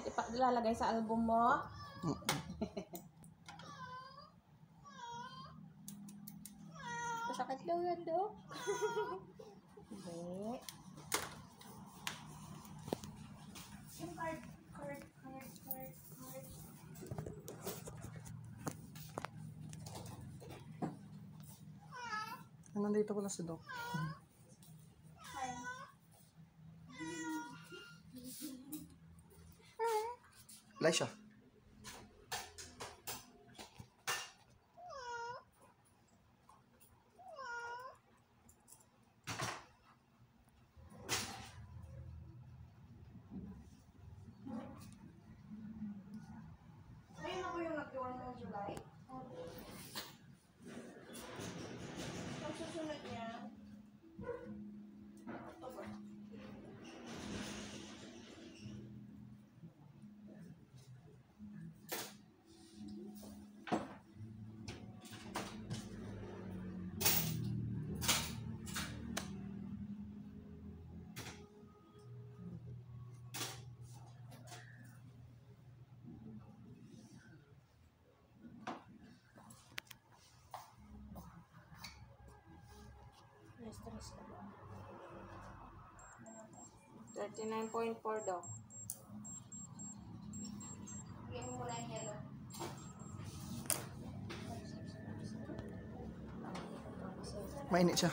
Ay, ipa, ilalagay sa album mo? Masakit daw yan, Dok. Hindi. Yung card, card, card, card, card. Nandito pala si Doc. Laisha. Ayun ako yung nag-1 ng July. 39.4 daw. Bigyan mo muna yung yellow. Mainit siya.